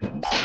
Bye.